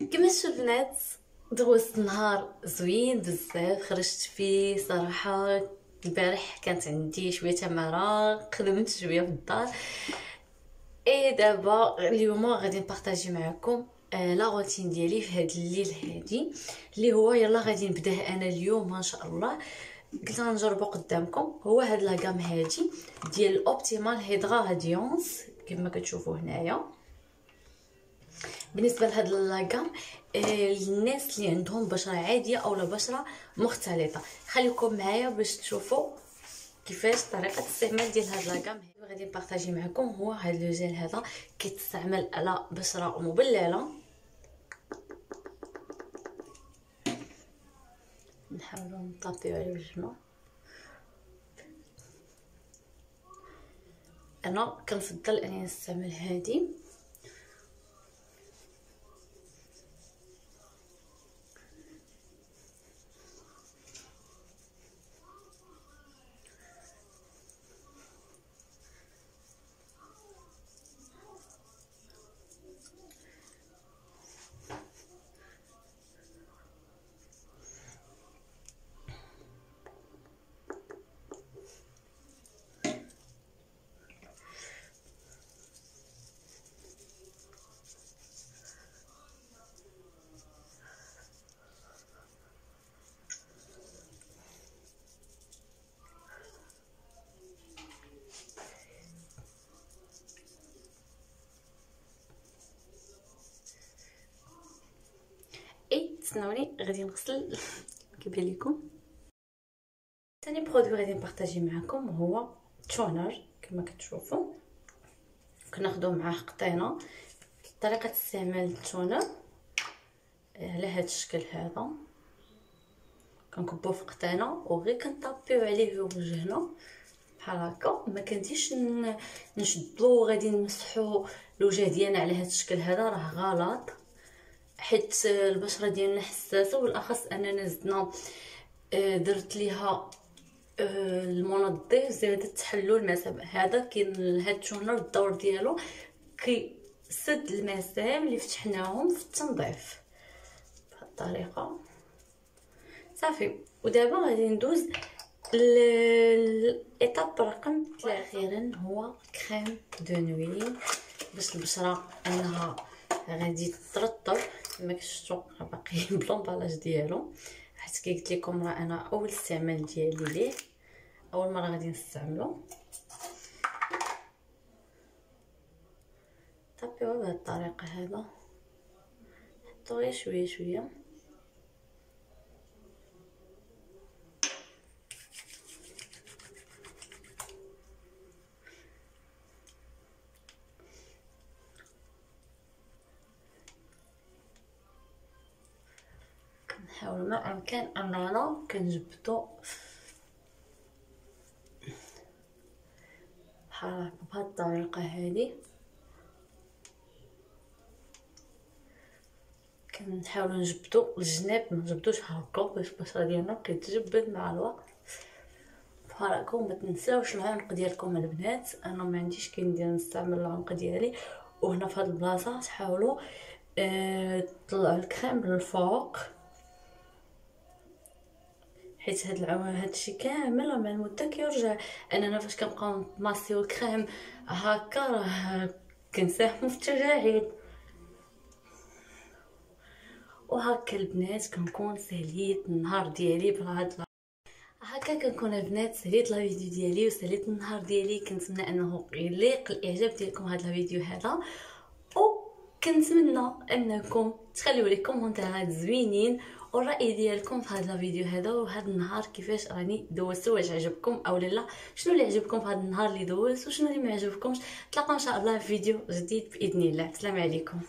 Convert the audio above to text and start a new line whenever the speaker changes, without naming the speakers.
كما شفتوا البنات دوزت نهار زوين بزاف خرجت فيه صراحة. البارح كانت عندي شوية تمارين خدمت شوية في الدار. إي دابا اليوم غادي نبارطاجي معكم آه la routine ديالي في هذا الليل هادي اللي هو يلا غادي نبداه أنا اليوم إن شاء الله. قلت غنجربو قدامكم. هو هاد la gamme هادي ديال Optimals Hydra Radiance كما كتشوفوا هنايا. بالنسبة لهاد لاكام آه الناس اللي عندهم بشرة عادية أو بشرة مختلطة. خليكم معايا باش تشوفوا كيفاش طريقة الاستعمال ديال هاد لاكام غادي نبارطاجي معكم هو هاد لو جيل هذا كيتستعمل على بشرة مبللة. نحاولوا نطابيو على وجهنا أنا كنفضل أني نستعمل هذه تسناوني غادي نغسل. كيبان لكم ثاني produit غادي نبارطاجي معكم هو toner كما كتشوفوا. كناخذوا معاه قطينة. طريقة استعمال ال toner على هذا الشكل هذا. كنكبوه في قطينة وغير كنطابيو عليه وجهنا بحال هكا. ما كنديش نشدو وغادي نمسحو الوجه ديالنا على هذا الشكل هذا. راه غلط. حيت البشرة ديالنا حساسة والأخص أننا زدنا آه، درت ليها آه، المنظف زاد تحلل المسام. هذا كاين هاد التونر الدور ديالو كيسد المسام اللي فتحناهم في التنظيف. بهذه الطريقة. صافي. ودابا غادي ندوز الايطاب رقم أخيرا هو كريم دو نوي باش البشرة أنها غادي ترطب كما كشفتوا راه باقي بلومبالاج ديالو حيت كي قلت لكم راه أنا أول استعمال ديالي ليه أول مرة غادي نستعملو. طابيوه بهذه الطريقة هذا. حطو غير شوية شوية. نحاول ما امكن اننا كنجبدو بحال بهاد الطريقة هادي. كنحاولوا نجبدو الجناب ما نجبدوش هكا باش البشره ديالنا كتجبد مع الوقت. بحال هكا تنساوش العنق ديالكم البنات. أنا ما عنديش كندير نستعمل العنق ديالي. وهنا في هاد البلاصة تحاولوا آه تطلعوا الكريم للفوق حيت هاد العوام هادشي كامل مع المده كيرجع أننا فاش كنبقاو نماسيو الكريم هكا راه كنساهمو في التجاعيد. وهكا البنات كنكون ساليت النهار ديالي بهاد هكا كنكون البنات ساليت la vidéo ديالي وساليت النهار ديالي. كنتمنى أنه يليق الإعجاب ديالكم هذا الفيديو هذا. و كنتمنى أنكم تخليو لي كومونتيرات زوينين والرأي ديالكم في هذا الفيديو هذا وهذا النهار كيفاش راني دوزتو واش عجبكم أو لا شنو اللي عجبكم في هذا النهار اللي دوزت وشنو اللي ما عجبكمش. تلاقاو إن شاء الله في فيديو جديد بإذن الله. السلام عليكم.